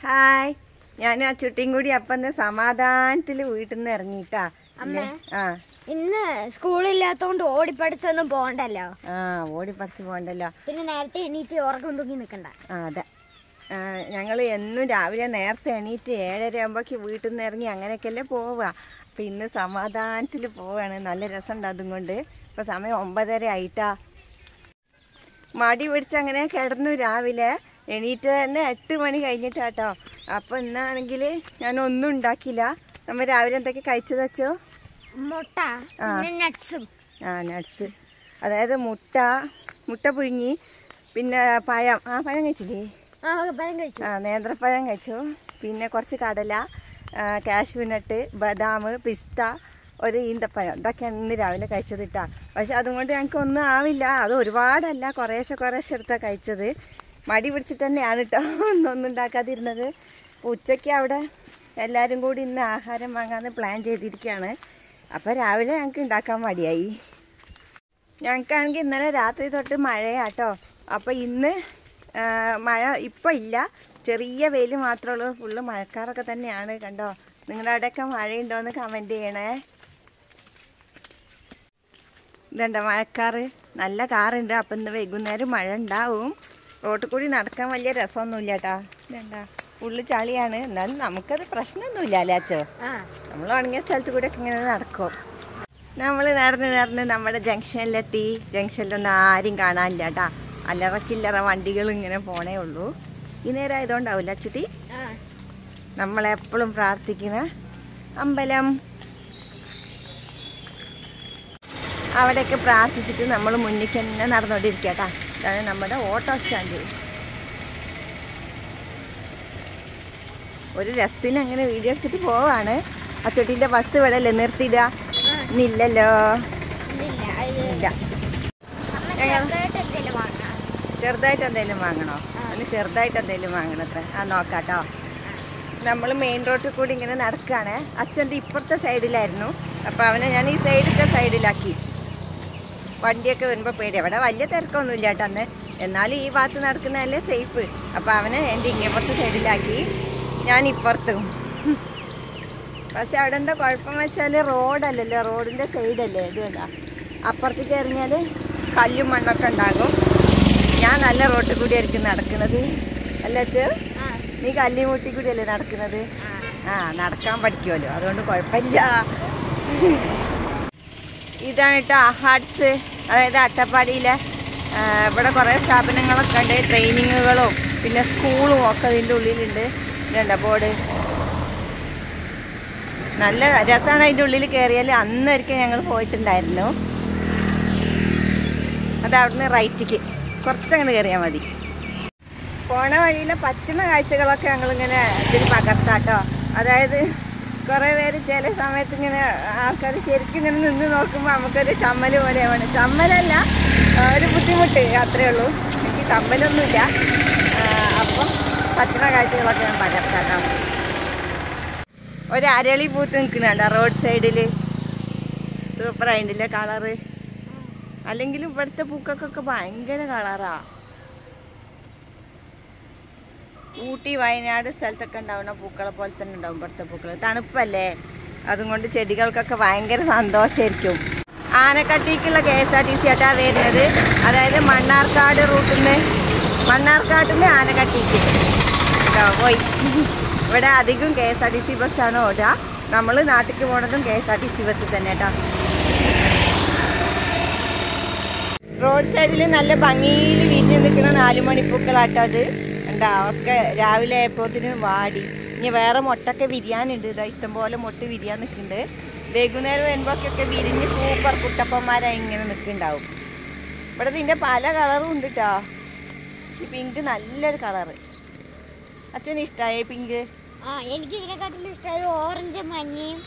Hi. ഞാൻ ആ ചുട്ടിയും കൂടി അപ്പന്ന് സമാധാനത്തിൽ വീട്ടിൽ നിന്ന് ഇറങ്ങിട്ടാ. ആ. ഇന്ന് സ്കൂളില്ലാത്തോണ്ട് ഓടിപ്പടിച്ചൊന്നും പോണ്ടല്ലോ ആ ഓടി പോണ്ടല്ലോ പിന്നെ നേരത്തെ എണീറ്റ് ഉറക്കം തൂങ്ങി നിക്കണ്ട അതെ. ഞങ്ങൾ എന്നും രാവിലെ നേരത്തെ എണീറ്റ് ഏഴര ആകുമ്പോഴേക്ക് വീട്ടിൽ നിന്ന് ഇറങ്ങി അങ്ങനെയൊക്കെയല്ലേ പോവുക. അപ്പം ഇന്ന് സമാധാനത്തിൽ പോവാണ്. നല്ല രസമുണ്ട് അതും കൊണ്ട്. ഇപ്പം സമയം ഒമ്പതര ആയിട്ടാ. മടി പിടിച്ച് അങ്ങനെ കിടന്നു രാവിലെ. എണീറ്റ് തന്നെ എട്ട് മണി കഴിഞ്ഞിട്ടാട്ടോ. അപ്പോൾ ഇന്നാണെങ്കിൽ ഞാൻ ഒന്നും ഉണ്ടാക്കില്ല നമ്മൾ രാവിലെ എന്തൊക്കെ കഴിച്ചത് വെച്ചോ മുട്ട ആ. നട്ട്സും ആ അതായത് മുട്ട മുട്ട പുഴുങ്ങി പിന്നെ പഴം. ആ പഴം കഴിച്ചില്ലേ? ആ നേന്ത്രപ്പഴം കഴിച്ചു. പിന്നെ കുറച്ച് കടല കാഷ്യൂ നട്ട് ബദാം പിസ്ത ഒരു ഈന്തപ്പഴം. ഇതൊക്കെയാണ് ഇന്ന് രാവിലെ കഴിച്ചത് ഇട്ടാ. പക്ഷെ അതുകൊണ്ട് ഞങ്ങൾക്ക് ഒന്നും ആവില്ല. അത് ഒരുപാടല്ല. കുറേശ്ശെ കുറേശ്ശെ എടുത്താണ് കഴിച്ചത്. മടി പിടിച്ചിട്ട് തന്നെയാണ് കേട്ടോ ഒന്നൊന്നും ഉണ്ടാക്കാതിരുന്നത്. ഉച്ചയ്ക്ക് അവിടെ എല്ലാവരും കൂടി ഇന്ന് ആഹാരം വാങ്ങാമെന്ന് പ്ലാൻ ചെയ്തിരിക്കുകയാണ് അപ്പോൾ രാവിലെ ഞങ്ങൾക്ക് ഉണ്ടാക്കാൻ മടിയായി. ഞങ്ങൾക്കാണെങ്കിൽ ഇന്നലെ രാത്രി തൊട്ട് മഴയാട്ടോ. അപ്പോൾ ഇന്ന് മഴ ഇപ്പം ഇല്ല. ചെറിയ വെയിൽ മാത്രമേ ഉള്ളൂ. ഫുള്ള് മഴക്കാറൊക്കെ തന്നെയാണ് കണ്ടോ. നിങ്ങളുടെ അവിടെയൊക്കെ മഴയുണ്ടോ എന്ന് കമന്റ് ചെയ്യണേ. ഇതുണ്ടോ മഴക്കാറ്? നല്ല കാറുണ്ട്. അപ്പം ഇന്ന് വൈകുന്നേരം മഴ ഉണ്ടാവും. റോട്ടിൽ കൂടി നടക്കാൻ വലിയ രസമൊന്നുമില്ല കേട്ടാ ഇതുണ്ടാ ഉള്ളു ചളിയാണ്. എന്നാലും നമുക്കത് പ്രശ്നമൊന്നുമില്ല അല്ലേ അച്ചോ? ആ. നമ്മൾ ഉണങ്ങിയ സ്ഥലത്ത് കൂടെ ഒക്കെ ഇങ്ങനെ നടക്കും. നമ്മൾ നടന്ന് നടന്ന് നമ്മുടെ ജംഗ്ഷനിലെത്തി. ജംഗ്ഷനിലൊന്നും ആരും കാണാനില്ല കേട്ടാ അല്ലറ ചില്ലറ വണ്ടികൾ ഇങ്ങനെ പോണേ ഉള്ളൂ. ഈ നേരം ആയതുകൊണ്ടാവില്ല ചുട്ടി ആ. നമ്മളെപ്പോഴും പ്രാർത്ഥിക്കുന്ന അമ്പലം. അവിടെയൊക്കെ പ്രാർത്ഥിച്ചിട്ട് നമ്മൾ മുന്നിൽ തന്നെ നടന്നുകൊണ്ടിരിക്കുക കേട്ടാ. ഇതാണ് നമ്മുടെ ഓട്ടോ സ്റ്റാൻഡ് ഒരു രസത്തിന് അങ്ങനെ വീഡിയോ എടുത്തിട്ട് പോവാണ്. അച്ചോട്ടിന്റെ ബസ് ഇവിടെ അല്ലേ? നിർത്തിയിടുക ഇന്നില്ലല്ലോ ഇല്ല എന്തെങ്കിലും ചെറുതായിട്ട് എന്തെങ്കിലും വാങ്ങണോ? അല്ല ചെറുതായിട്ട് എന്തെങ്കിലും വാങ്ങണത്ര. ആ നോക്കാട്ടോ. നമ്മൾ മെയിൻ റോഡിൽ കൂടി ഇങ്ങനെ നടക്കുകയാണ് അച്ഛന്റെ ഇപ്പുറത്തെ സൈഡിലായിരുന്നു അപ്പോൾ അവനെ ഞാൻ ഈ സൈഡിലത്തെ സൈഡിലാക്കി വണ്ടിയൊക്കെ വരുമ്പോൾ പേടി. അവിടെ വലിയ തിരക്കൊന്നുമില്ല കേട്ടോ അന്ന്. എന്നാലും ഈ ഭാഗത്ത് നടക്കുന്നതല്ലേ സേഫ് അപ്പോൾ അവനെ എന്റെ ഇങ്ങപ്പുറത്ത് സൈഡിലാക്കി ഞാൻ ഇപ്പുറത്തും. പക്ഷെ അവിടെ എന്താ കുഴപ്പം വെച്ചാൽ റോഡല്ലല്ലോ റോഡിന്റെ സൈഡല്ലേ. ഇത് വേണ്ട അപ്പുറത്തേക്ക് ഇറങ്ങിയാൽ കല്ലും മണ്ണൊക്കെ ഉണ്ടാകും. ഞാൻ നല്ല റോട്ടിൽ കൂടി ആയിരിക്കും നടക്കുന്നത്. അല്ലേ അച്ഛ? നീ കല്ലി മുട്ടി കൂടിയല്ലേ നടക്കുന്നത്? ആ. നടക്കാൻ പഠിക്കുമല്ലോ അതുകൊണ്ട് കുഴപ്പമില്ല. ഇതാണ് കേട്ടോ ഹാർട്സ് അതായത് അട്ടപ്പാടിയിലെ ഇവിടെ കുറേ സ്ഥാപനങ്ങളൊക്കെ ഉണ്ട്. ട്രെയിനിങ്ങുകളും പിന്നെ സ്കൂളും ഒക്കെ ഇതിന്റെ ഉള്ളിലുണ്ട്. ഇതുണ്ട് ബോർഡ് നല്ല രസമാണ് അതിന്റെ ഉള്ളിൽ കയറിയാൽ. അന്നൊരിക്കൽ ഞങ്ങൾ പോയിട്ടുണ്ടായിരുന്നു. അത് അവിടുന്ന് റൈറ്റിക്ക്. കുറച്ചങ്ങോട്ട് കയറിയാൽ മതി. പോണ വഴിയിലെ പറ്റുന്ന കാഴ്ചകളൊക്കെ ഞങ്ങളിങ്ങനെ ഇതിൽ പകർത്താട്ടോ അതായത് കുറേ പേര് ചില സമയത്ത് ഇങ്ങനെ ആൾക്കാർ ശരിക്കും ഇങ്ങനെ നിന്ന് നോക്കുമ്പോൾ നമുക്കൊരു ചമ്മൽ പോലെയാണ്. ചമ്മലല്ല ഒരു ബുദ്ധിമുട്ട് അത്രേ ഉള്ളൂ. എനിക്ക് ചമ്മലൊന്നുമില്ല. അപ്പം പറ്റുന്ന കാഴ്ചകളൊക്കെ ഞാൻ പകർത്താക്കാം ഒരു അരളി പൂത്ത് നിൽക്കുന്നുണ്ട് റോഡ് സൈഡിൽ സൂപ്പറായിട്ടില്ലേ കളറ്. അല്ലെങ്കിലും ഇവിടുത്തെ പൂക്കൾക്കൊക്കെ ഭയങ്കര കളറാ. ഊട്ടി വയനാട് സ്ഥലത്തൊക്കെ ഉണ്ടാവുന്ന പൂക്കളെ പോലെ തന്നെ ഉണ്ടാവും ഇവിടുത്തെ പൂക്കൾ തണുപ്പല്ലേ? അതുകൊണ്ട് ചെടികൾക്കൊക്കെ ഭയങ്കര സന്തോഷമായിരിക്കും ആനക്കട്ടിക്കുള്ള K S R T C ആയിട്ടാണ് വരുന്നത്. അതായത് മണ്ണാർക്കാട് റൂട്ടിൽ നിന്ന് മണ്ണാർക്കാട്ടിൽ നിന്ന് ആനക്കട്ടിക്ക്. കേട്ടോ പോയി. ഇവിടെ അധികം K S R T C ബസ്സാണ്? ഓടുക നമ്മൾ നാട്ടിലേക്ക് പോണതും K S R T C ബസ്സിൽ തന്നെ കേട്ടോ റോഡ് സൈഡിൽ നല്ല ഭംഗിയിൽ വീട്ടിൽ നിൽക്കുന്ന നാലുമണിപ്പൂക്കളാട്ടോ അത്. എന്താ ഒക്കെ രാവിലെ ആയപ്പോത്തിന് വാടി. ഇനി വേറെ മുട്ടൊക്കെ വിരിയാനുണ്ട് ഇതാ ഇഷ്ടംപോലെ മുട്ട വിരിയാൻ നിൽക്കുന്നുണ്ട്. വൈകുന്നേരം വരുമ്പോഴൊക്കെ വിരിഞ്ഞ് സൂപ്പർ കുട്ടപ്പന്മാരായി ഇങ്ങനെ നിൽക്കുന്നുണ്ടാവും. ഇവിടെ ഇതിന്റെ പല കളറും ഉണ്ട് കേട്ടോ ഈ പിങ്ക് നല്ലൊരു കളറ് അച്ഛന് ഇഷ്ടമായി പിങ്ക് ആ എനിക്ക് ഇതിനെക്കാട്ടിലും ഇഷ്ടമായത് ഓറഞ്ച് മഞ്ഞയും.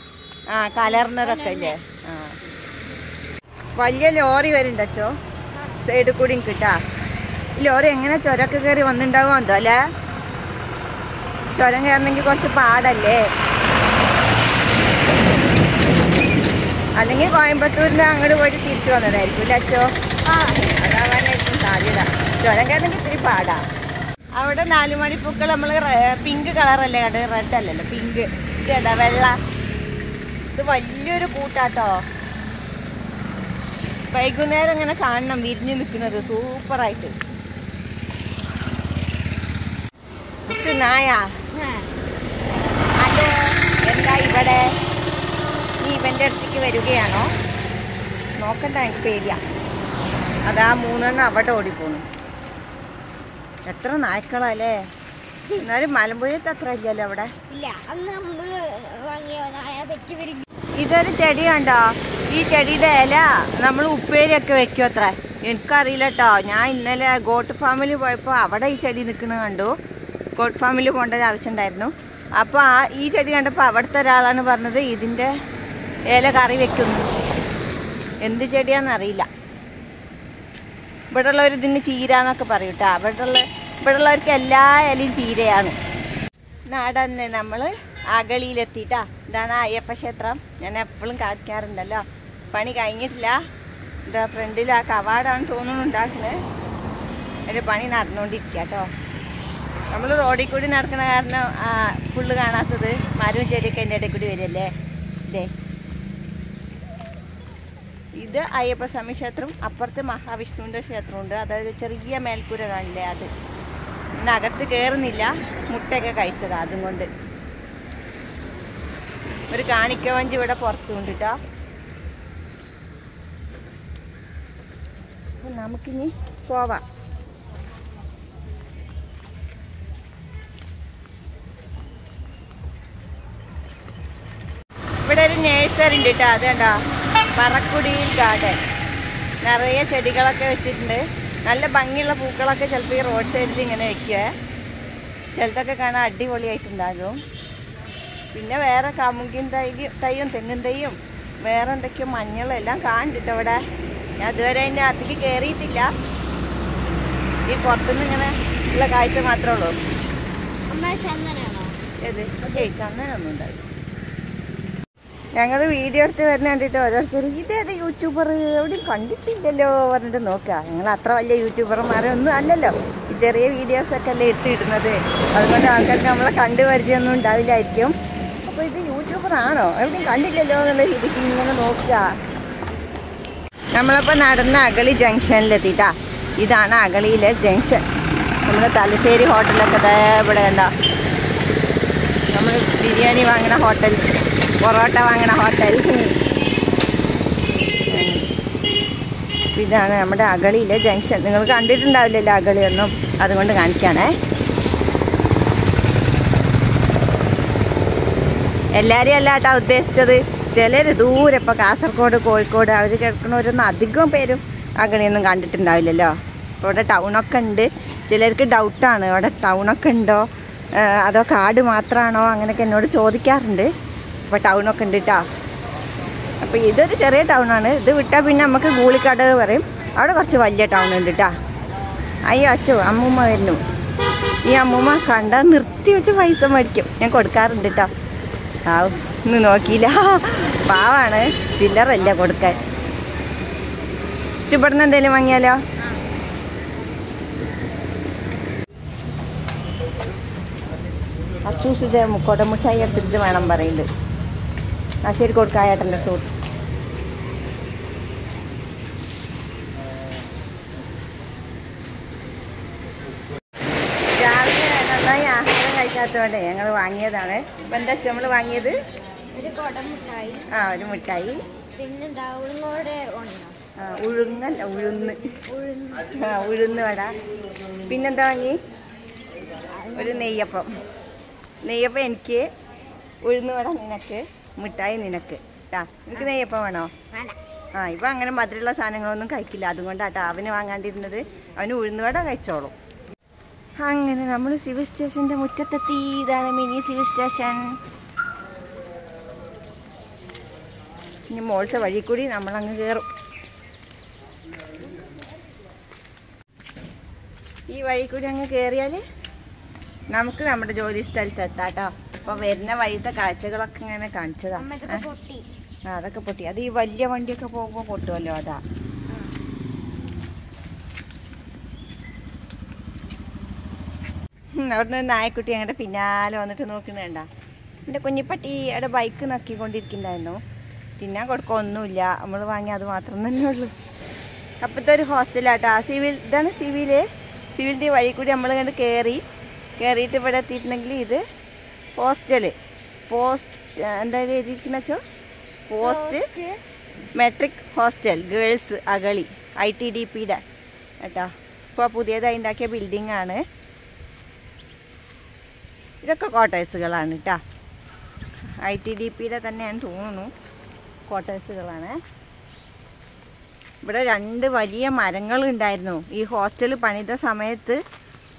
ആ കലർന്നതൊക്കെ അല്ലേ? ആ. വലിയ ലോറി വരുന്നുണ്ടോ അച്ചോ സൈഡിൽ കൂടി കിട്ടാ ലോറി എങ്ങനെ ചുരമൊക്കെ കയറി വന്നിണ്ടാവും എന്തോ അല്ലേ ചുരം കയറണമെങ്കിൽ കുറച്ച് പാടല്ലേ? അല്ലെങ്കിൽ കോയമ്പത്തൂരിന്റെ അങ്ങോട്ട് പോയിട്ട് തിരിച്ചു വന്നതായിരിക്കും അല്ലേ അച്ചോ? അതാവാനായിരിക്കും സാധ്യത. ചുരം കയറണമെങ്കിൽ ഇത്തിരി പാടാ. അവിടെ നാലുമണി പൂക്കൾ നമ്മൾ പിങ്ക് കളറല്ലേ കണ്ട് റെഡ് അല്ലല്ലോ പിങ്ക്. ഇതേടാ വെള്ള? ഇത് വലിയൊരു കൂട്ടാട്ടോ. വൈകുന്നേരം ഇങ്ങനെ കാണണം വിരിഞ്ഞ് നിൽക്കുന്നത് സൂപ്പറായിട്ട്. ഇത് നായ. അത് എന്താ ഇവിടെ? നീ ഇവന്റെ അടുത്തേക്ക് വരികയാണോ? നോക്കണ്ട എനിക്ക് പേടിയാ. അതാ മൂന്നെണ്ണം അവിടെ ഓടിപ്പോണു. എത്ര നായ്ക്കളല്ലേ? എന്നാലും മലമ്പുഴത്ത് അത്ര ഇല്ലല്ലോ അവിടെ. ഇതൊരു ചെടി കണ്ടോ ഈ ചെടിയുടെ ഇല നമ്മൾ ഉപ്പേരിയൊക്കെ വെക്കും അത്ര എനിക്കറിയില്ല കേട്ടോ ഞാൻ ഇന്നലെ ഗോട്ട് ഫാമിൽ പോയപ്പോൾ അവിടെ ഈ ചെടി നിൽക്കുന്നത് കണ്ടു. ഗോട്ട് ഫാമിൽ പോകേണ്ട ഒരു ആവശ്യം ഉണ്ടായിരുന്നു അപ്പോൾ ആ ഈ ചെടി കണ്ടപ്പോൾ അവിടുത്തെ ഒരാളാണ് പറഞ്ഞത് ഇതിന്റെ ഇല കറി വെക്കുന്നു എന്ത് ചെടിയാണെന്നറിയില്ല ഇവിടെ ഉള്ളവർ ഇതിന് ചീര എന്നൊക്കെ പറയും കേട്ടോ. അവിടെ ഉള്ള ഇവിടെ ഉള്ളവർക്ക് എല്ലാ ഇലയും ചീരയാണ്. നാടന്ന് നമ്മൾ അകളിയിലെത്തിയിട്ടാ ഇതാണ് അയ്യപ്പ ക്ഷേത്രം. ഞാൻ എപ്പോഴും കാണിക്കാറുണ്ടല്ലോ. പണി കഴിഞ്ഞിട്ടില്ല. ഇതാ ഫ്രണ്ടിൽ ആ കവാടാണ് തോന്നുന്നുണ്ടാക്കുന്നത്. ഒരു പണി നടന്നുകൊണ്ടിരിക്കുക കേട്ടോ. നമ്മൾ റോഡിൽ കൂടി നടക്കുന്ന കാരണം ഫുള്ള് കാണാത്തത് മരവും ചെടിയൊക്കെ എന്റെ ഇടയിൽ കൂടി വരില്ലേ ഇല്ലേ? ഇത് അയ്യപ്പസ്വാമി ക്ഷേത്രം അപ്പുറത്ത് മഹാവിഷ്ണുവിന്റെ ക്ഷേത്രമുണ്ട്. അതായത് ചെറിയ മേൽക്കൂര കാണില്ലേ അത്? പിന്നെ അകത്ത് കയറുന്നില്ല മുട്ടയൊക്കെ കഴിച്ചതാ അതും കൊണ്ട്. ഒരു കാണിക്ക വഞ്ചി ഇവിടെ പുറത്തുണ്ട് കേട്ടോ നമുക്കിനി പോവാം. ഇവിടെ ഒരു നേഴ്സറി ഉണ്ട് കേട്ടോ അതേണ്ടോ പറക്കുടിയിൽ ഗാർഡൻ നിറയെ ചെടികളൊക്കെ വെച്ചിട്ടുണ്ട്. നല്ല ഭംഗിയുള്ള പൂക്കളൊക്കെ ചിലപ്പോൾ ഈ റോഡ് സൈഡിൽ ഇങ്ങനെ വെക്കുക ചിലതൊക്കെ കാണാൻ അടിപൊളിയായിട്ടുണ്ടാകും. പിന്നെ വേറെ കമുകിൻ തൈ തൈയും തെങ്ങും തൈയും വേറെ എന്തൊക്കെയോ മഞ്ഞളും എല്ലാം കാണുന്നുണ്ട് ഇവിടെ. ഞാൻ ഇതുവരെ അതിന്റെ അകത്തേക്ക് കയറിയിട്ടില്ല ഈ പുറത്തുനിന്ന് ഇങ്ങനെ ഉള്ള കാഴ്ച മാത്രമേ ഉള്ളൂ. ഏത്? ഏയ് ചന്ദനൊന്നും ഉണ്ടാവില്ല. ഞങ്ങൾ വീഡിയോ എടുത്ത് വരുന്ന കണ്ടിട്ട് ഓരോരുത്തർ ഇതേത് യൂട്യൂബർ എവിടെയും കണ്ടിട്ടില്ലല്ലോ പറഞ്ഞിട്ട് നോക്കുക. ഞങ്ങൾ അത്ര വലിയ യൂട്യൂബർമാരെ ഒന്നും അല്ലല്ലോ. ചെറിയ വീഡിയോസൊക്കെ അല്ലേ എടുത്തിടുന്നത് അതുകൊണ്ട് ആൾക്കാർക്ക് നമ്മളെ കണ്ടു പരിചയമൊന്നും ഉണ്ടാവില്ലായിരിക്കും. അപ്പോൾ ഇത് യൂട്യൂബറാണോ എവിടെയും കണ്ടില്ലല്ലോ എന്നുള്ള രീതിക്ക് ഇങ്ങനെ നോക്കുക. നമ്മളിപ്പോൾ നടന്ന അഗളി ജംഗ്ഷനിലെത്തിയിട്ടാ ഇതാണ് അഗളിയിലെ ജംഗ്ഷൻ. നമ്മുടെ തലശ്ശേരി ഹോട്ടലൊക്കെ ഇവിടെ കണ്ടോ? നമ്മൾ ബിരിയാണി വാങ്ങുന്ന ഹോട്ടൽ. പൊറോട്ട വാങ്ങണ ഹോട്ടൽ. ഇതാണ് നമ്മുടെ അകളിയിലെ ജംഗ്ഷൻ. നിങ്ങൾ കണ്ടിട്ടുണ്ടാവില്ലല്ലോ അകളിയൊന്നും അതുകൊണ്ട് കാണിക്കാണേ. എല്ലാവരെയും അല്ല കേട്ടോ ഉദ്ദേശിച്ചത്. ചിലർ ദൂരെ ഇപ്പോൾ കാസർഗോഡ് കോഴിക്കോട് അവർ കിടക്കുന്നവരൊന്നും അധികം പേരും അകളിയൊന്നും കണ്ടിട്ടുണ്ടാവില്ലല്ലോ. ഇപ്പോൾ ഇവിടെ ടൗണൊക്കെ ഉണ്ട്. ചിലർക്ക് ഡൗട്ടാണ് ഇവിടെ ടൗണൊക്കെ ഉണ്ടോ? അതോ കാട് മാത്രമാണോ അങ്ങനെയൊക്കെ എന്നോട് ചോദിക്കാറുണ്ട്. ഇപ്പോൾ ടൗണൊക്കെ ഉണ്ട് കേട്ടോ അപ്പോൾ ഇതൊരു ചെറിയ ടൗണാണ് ഇത് വിട്ടാൽ പിന്നെ നമുക്ക് ഗൂളിക്കാട് പറയും. അവിടെ കുറച്ച് വലിയ ടൗൺ ഉണ്ട് കേട്ടോ അയ്യോ അച്ചോ അമ്മൂമ്മ വരുന്നു. ഈ അമ്മൂമ്മ കണ്ടാൽ നിർത്തി വെച്ച് പൈസ മേടിക്കും. ഞാൻ കൊടുക്കാറുണ്ട് കേട്ടോ ആ ഇന്ന് നോക്കിയില്ല. പാവാണ്. ചില്ലറല്ല കൊടുക്കാൻ. ചുപ്പടുന്ന എന്തെങ്കിലും വാങ്ങിയാലോ? അച്ചൂസ് ഇത് കൊടമുട്ടായി എടുത്തിട്ട് വേണം ആ ശരി കൊടുക്കായേട്ടന്റെ അടുത്ത് കൊടുത്തു. രാവിലെ നന്നായി ആഹാരം കഴിക്കാത്തതുകൊണ്ട് ഞങ്ങൾ വാങ്ങിയതാണ്. ഇപ്പം എന്താ നമ്മൾ വാങ്ങിയത്? ഒരു ആ ഒരു മിഠായി. പിന്നെന്താ ആ, ഉഴുങ്ങല്ല ഉഴുന്ന്. ഉഴുന്ന്. ആ ഉഴുന്ന് വട. പിന്നെന്താ വാങ്ങി? ഒരു നെയ്യപ്പം. നെയ്യപ്പം എനിക്ക് ഉഴുന്ന് വട നിനക്ക്. മിഠായി നിനക്ക്. ട്ടാ നിനക്ക് നെയ്യപ്പം വേണോ? ആ ഇപ്പം അങ്ങനെ മധുരമുള്ള സാധനങ്ങളൊന്നും കഴിക്കില്ല. അതുകൊണ്ടാട്ടോ അവന് വാങ്ങാണ്ടിരുന്നത്. അവന് ഉഴുന്നുവട കഴിച്ചോളൂ. അങ്ങനെ നമ്മൾ സിവിൽ സ്റ്റേഷന്റെ മുറ്റത്തെത്തി. ഇതാണ് മിനി സിവിൽ സ്റ്റേഷൻ. ഇനി മോളത്തെ വഴി കൂടി നമ്മൾ നമ്മളങ്ങ് കയറും ഈ വഴി കൂടി അങ്ങ് കയറിയാൽ നമുക്ക് നമ്മുടെ ജോലി സ്ഥലത്ത് എത്താട്ടോ. അപ്പോൾ വരുന്ന വഴിത്തെ കാഴ്ചകളൊക്കെ ഇങ്ങനെ കാണിച്ചതാ. അമ്മ ഏ? ഇതൊക്കെ പൊട്ടി. ആ അതൊക്കെ പൊട്ടി. അത് ഈ വലിയ വണ്ടിയൊക്കെ പോകുമ്പോൾ പൊട്ടുമല്ലോ അതാ. അവിടുന്ന് നായക്കുട്ടി ഞങ്ങളുടെ പിന്നാലെ വന്നിട്ട് നോക്കുന്നുണ്ട എന്റെ കുഞ്ഞിപ്പട്ടി അവിടെ ബൈക്ക് നക്കിക്കൊണ്ടിരിക്കുന്നുണ്ടായിരുന്നു. തിന്നാൻ കൊടുക്കുക ഒന്നുമില്ല. നമ്മൾ വാങ്ങി അത് മാത്രം തന്നെ ഉള്ളൂ. അപ്പത്തെ ഒരു ഹോസ്റ്റലാട്ടാ സിവിൽ ഇതാണ് സിവിൽ സിവിലിന്റെ വഴി കൂടി നമ്മൾ കണ്ട് കയറി കയറിയിട്ട് ഇവിടെ എത്തിയിട്ടുണ്ടെങ്കിൽ ഇത് ഹോസ്റ്റൽ പോസ്റ്റ് എന്താ എഴുതിയിരിക്കുന്ന വെച്ചോ post metric hostel girls Agali I T D പിയുടെ. കേട്ടോ. ഇപ്പോൾ പുതിയതായി ഉണ്ടാക്കിയ ബിൽഡിംഗ് ആണ് ഇതൊക്കെ ക്വാർട്ടേഴ്സുകളാണ് കേട്ടോ ഐ ടി ഡി പിയുടെ തന്നെയാണ് തോന്നുന്നു. ക്വാർട്ടേഴ്സുകളാണ്. ഇവിടെ രണ്ട് വലിയ മരങ്ങൾ ഉണ്ടായിരുന്നു ഈ ഹോസ്റ്റൽ പണിത സമയത്ത്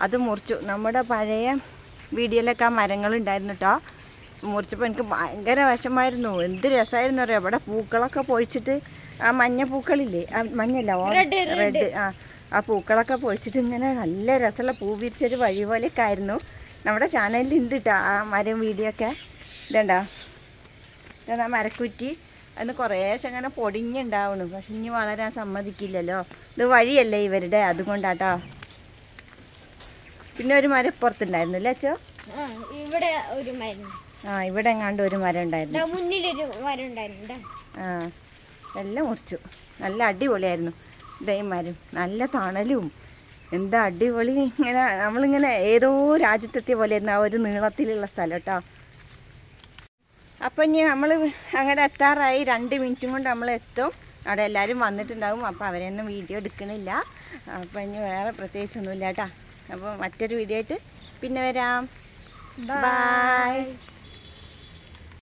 അത് മുറിച്ചു. നമ്മുടെ പഴയ വീഡിയോയിലൊക്കെ ആ മരങ്ങൾ ഉണ്ടായിരുന്നു കേട്ടോ മുറിച്ചപ്പോൾ എനിക്ക് ഭയങ്കര വശമായിരുന്നു എന്ത് രസമായിരുന്നു അറിയാം? അവിടെ പൂക്കളൊക്കെ പൊഴിച്ചിട്ട് ആ മഞ്ഞ പൂക്കളില്ലേ? ആ മഞ്ഞല്ല. റെഡ് ആ ആ പൂക്കളൊക്കെ പൊഴിച്ചിട്ട് ഇങ്ങനെ നല്ല രസമുള്ള പൂ വിരിച്ചൊരു വഴി പോലെയൊക്കെ ആയിരുന്നു. നമ്മുടെ ചാനലിൽ ഉണ്ട് കേട്ടോ ആ മരം വീഡിയോ ഒക്കെ ഇതുണ്ടോ ഇതാ മരക്കുറ്റി. അന്ന് കുറേശ്ശെ അങ്ങനെ പൊടിഞ്ഞുണ്ടാവണു. പക്ഷെ ഇനി വളരാൻ സമ്മതിക്കില്ലല്ലോ. ഇത് വഴിയല്ലേ ഇവരുടെ? അതുകൊണ്ടാട്ടോ. പിന്നെ ഒരു മരം ഇപ്പുറത്തുണ്ടായിരുന്നു അല്ലേ അച്ഛോ? ആ, ഇവിടെ ഒരു മരം. ആ ഇവിടെ എങ്ങാണ്ട് ഒരു മരം ഉണ്ടായിരുന്നു. മുന്നിലൊരു മരം ഉണ്ടായിരുന്നു ആ എല്ലാം മുറിച്ചു. നല്ല അടിപൊളിയായിരുന്നു. ഇതേ മരം. നല്ല തണലും. എന്താ അടിപൊളി. ഇങ്ങനെ നമ്മളിങ്ങനെ ഏതോ രാജ്യത്തെത്തിയ പോലെ ആയിരുന്നു ആ ഒരു നീളത്തിലുള്ള സ്ഥലം കേട്ടോ അപ്പം ഇനി നമ്മൾ അങ്ങോട്ട് എത്താറായി. രണ്ട് മിനിറ്റും കൊണ്ട് നമ്മൾ എത്തും. അവിടെ എല്ലാവരും വന്നിട്ടുണ്ടാകും അപ്പോൾ അവരെയൊന്നും വീഡിയോ എടുക്കണില്ല. അപ്പം ഇനി വേറെ പ്രത്യേകിച്ചൊന്നുമില്ല കേട്ടോ അപ്പോൾ മറ്റൊരു വീഡിയോ ആയിട്ട് പിന്നെ വരാം. ബൈ